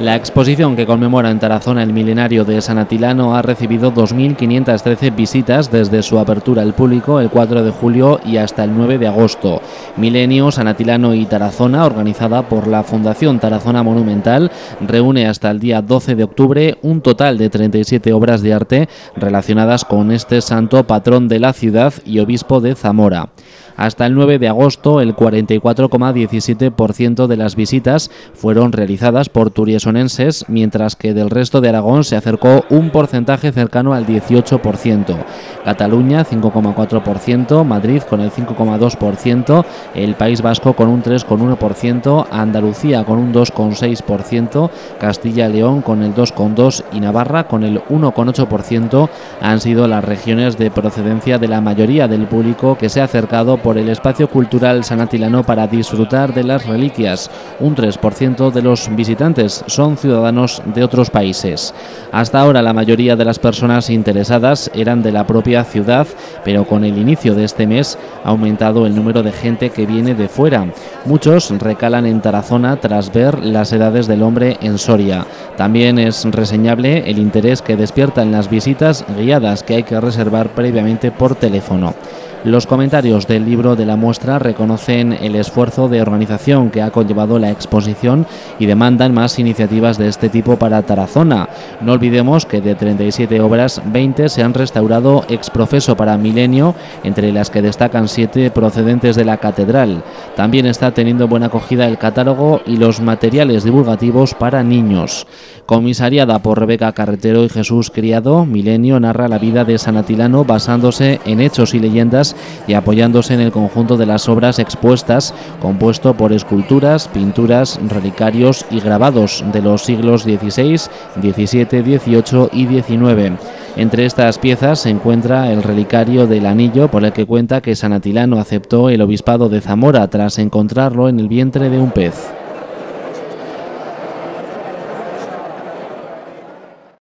La exposición que conmemora en Tarazona el milenario de San Atilano ha recibido 2.513 visitas desde su apertura al público el 4 de julio y hasta el 9 de agosto. Milenio, San Atilano y Tarazona, organizada por la Fundación Tarazona Monumental, reúne hasta el día 12 de octubre un total de 37 obras de arte relacionadas con este santo patrón de la ciudad y obispo de Zamora. Hasta el 9 de agosto, el 44,17% de las visitas fueron realizadas por turiesonenses, mientras que del resto de Aragón se acercó un porcentaje cercano al 18%. Cataluña 5,4%, Madrid con el 5,2%, el País Vasco con un 3,1%, Andalucía con un 2,6%, Castilla y León con el 2,2% y Navarra con el 1,8% han sido las regiones de procedencia de la mayoría del público que se ha acercado por el espacio cultural sanatilano para disfrutar de las reliquias. Un 3% de los visitantes son ciudadanos de otros países. Hasta ahora la mayoría de las personas interesadas eran de la propia ciudad, pero con el inicio de este mes ha aumentado el número de gente que viene de fuera. Muchos recalan en Tarazona tras ver las edades del hombre en Soria. También es reseñable el interés que despiertan las visitas guiadas que hay que reservar previamente por teléfono. Los comentarios del libro de la muestra reconocen el esfuerzo de organización que ha conllevado la exposición y demandan más iniciativas de este tipo para Tarazona. No olvidemos que de 37 obras, 20 se han restaurado ex profeso para Milenio, entre las que destacan 7 procedentes de la catedral. También está teniendo buena acogida el catálogo y los materiales divulgativos para niños. Comisariada por Rebeca Carretero y Jesús Criado, Milenio narra la vida de San Atilano basándose en hechos y leyendas y apoyándose en el conjunto de las obras expuestas, compuesto por esculturas, pinturas, relicarios y grabados de los siglos XVI, XVII, XVIII y XIX. Entre estas piezas se encuentra el relicario del anillo por el que cuenta que San Atilano aceptó el obispado de Zamora tras encontrarlo en el vientre de un pez.